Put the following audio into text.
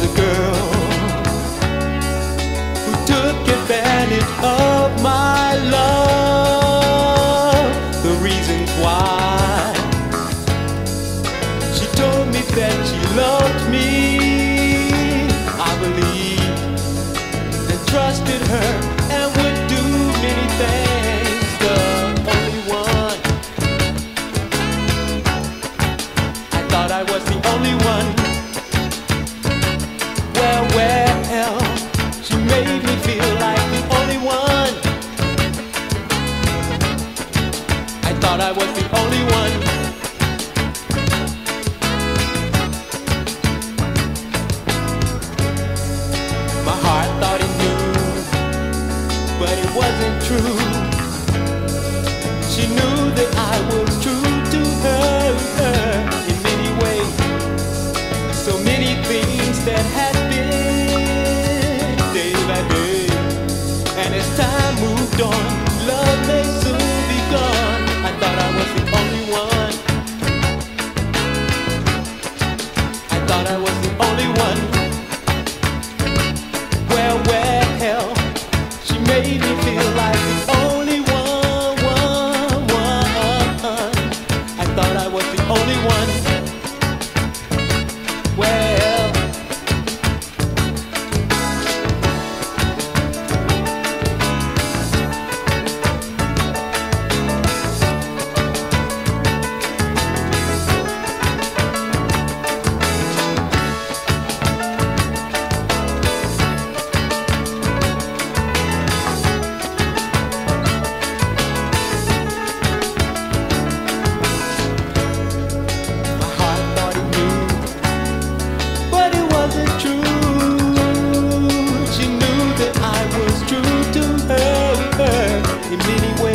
was a girl who took advantage of my love. The reason thought I was the only one. My heart thought it knew, but it wasn't true. She knew that I was true to her, her in many ways. So many things that had been day by day. And as time moved on, anywhere.